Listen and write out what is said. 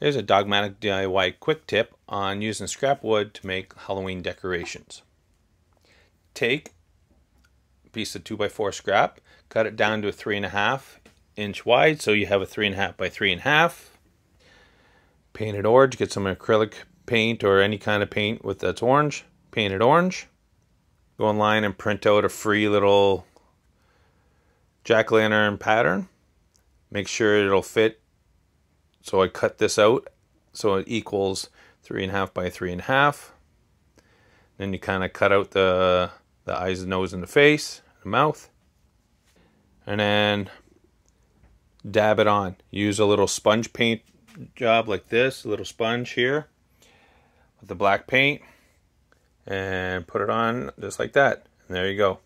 Here's a Doggmatic DIY quick tip on using scrap wood to make Halloween decorations. Take a piece of 2x4 scrap, cut it down to a 3.5 inch wide so you have a 3.5 by 3.5. Paint it orange, get some acrylic paint or any kind of paint with that's orange. Paint it orange. Go online and print out a free little jack-o'-lantern pattern. Make sure it'll fit so I cut this out so it equals three and a half by three and a half. Then you kind of cut out the the eyes, the nose, and the face, the mouth, and then dab it on. Use a little sponge paint job like this, a little sponge here with the black paint, and put it on just like that. And there you go.